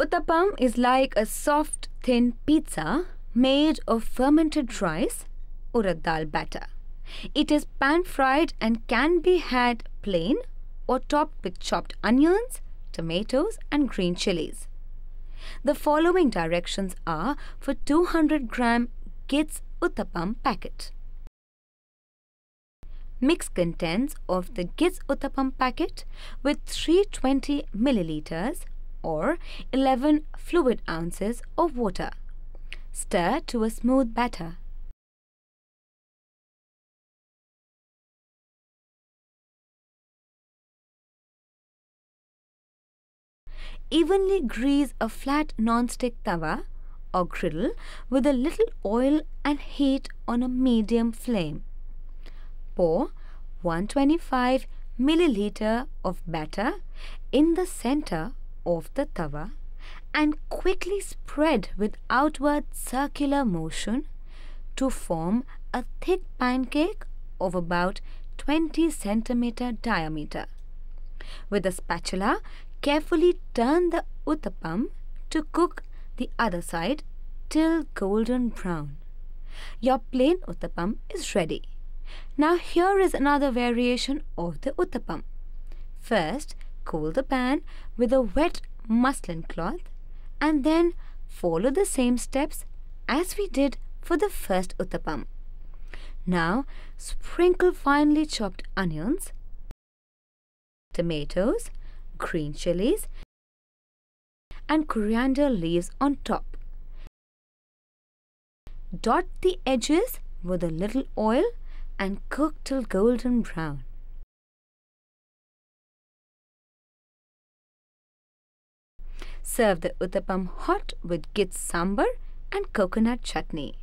Uttapam is like a soft, thin pizza made of fermented rice urad dal batter. It is pan fried and can be had plain or topped with chopped onions, tomatoes, and green chilies. The following directions are for 200 gram Gits Uttapam packet. Mix contents of the Gits Uttapam packet with 320 milliliters or 11 fluid ounces of water. Stir to a smooth batter. Evenly grease a flat non-stick tawa or griddle with a little oil and heat on a medium flame. Pour 125 milliliter of batter in the center of the tawa and quickly spread with outward circular motion to form a thick pancake of about 20 centimeter diameter. With a spatula, carefully turn the uttapam to cook the other side till golden brown. Your plain uttapam is ready. Now here is another variation of the uttapam. First, cool the pan with a wet muslin cloth and then follow the same steps as we did for the first uttapam. Now sprinkle finely chopped onions, tomatoes, green chilies and coriander leaves on top. Dot the edges with a little oil and cook till golden brown. Serve the uttapam hot with gits sambar and coconut chutney.